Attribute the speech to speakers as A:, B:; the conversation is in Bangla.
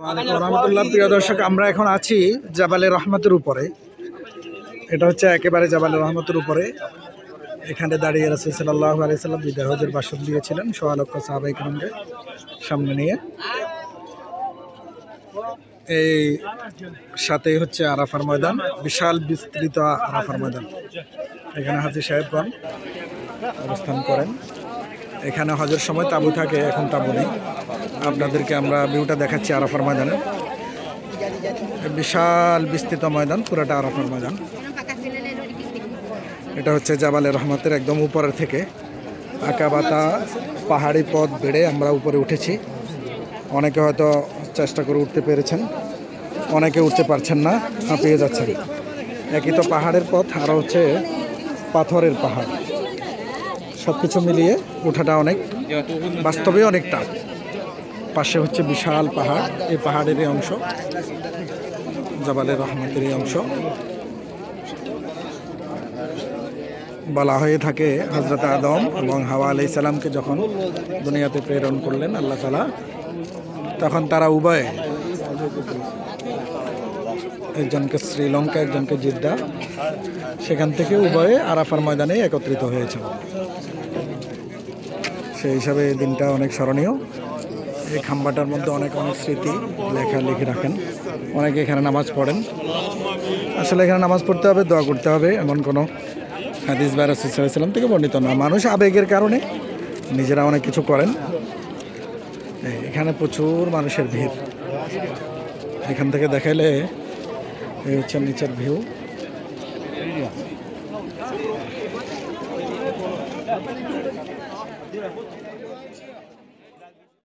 A: রহমতুল্লাহ। প্রিয় দর্শক, আমরা এখন আছি জাবালে রহমতের উপরে। এটা হচ্ছে একেবারে জাবালে রহমতের উপরে। এখানে দাঁড়িয়ে রাসুল সাল্লাহ আলাইসাল্লাম বিদায় হজের বাসন দিয়েছিলেন সোয়া লক্ষ সাহাবাই করমকে সামনে নিয়ে। এই সাথেই হচ্ছে আরাফার ময়দান, বিশাল বিস্তৃত আরাফার ময়দান। এখানে হাজি সাহেবগণ অবস্থান করেন। এখানে হজের সময় তাঁবু থাকে, এখন তাঁবু নেই। আপনাদেরকে আমরা ভিউটা দেখাচ্ছি আরাফার ময়দানে। বিশাল বিস্তৃত ময়দান, পুরাটা আরাফার ময়দান। এটা হচ্ছে জাবালে রহমতের একদম উপরের থেকে। আঁকাবাতা পাহাড়ি পথ বেড়ে আমরা উপরে উঠেছি। অনেকে হয়তো চেষ্টা করে উঠতে পেরেছেন, অনেকে উঠতে পারছেন না, হাঁপিয়ে যাচ্ছেন। একই তো পাহাড়ের পথ আর হচ্ছে পাথরের পাহাড়। সব কিছু মিলিয়ে ওঠাটা অনেক বাস্তবে অনেকটা। পাশে হচ্ছে বিশাল পাহাড় এই পাহাড়ের অংশ, জাবালের রহমতের এই অংশ। বলা হয়ে থাকে হজরত আদম এবং হাওয়া আলাই সালামকে যখন দুনিয়াতে প্রেরণ করলেন আল্লাহ তালা তখন তারা উভয়ে একজনকে শ্রীলঙ্কা, একজনকে জিদ্দা, সেখান থেকে উভয়ে আরাফার ময়দানে একত্রিত হয়েছিল। সেই হিসাবে দিনটা অনেক স্মরণীয়। এই খাম্বাটার মধ্যে অনেক অনেক স্মৃতি লেখা লিখে রাখেন। অনেকে এখানে নামাজ পড়েন। আসলে এখানে নামাজ পড়তে হবে, দোয়া করতে হবে, এমন কোনো হাদিস বাইরাসাল্লাম থেকে বর্ণিত না। মানুষ আবেগের কারণে নিজেরা অনেক কিছু করেন। এখানে প্রচুর মানুষের ভিড়। এখান থেকে দেখাইলে এই হচ্ছে নিচের ভিউ। Dile,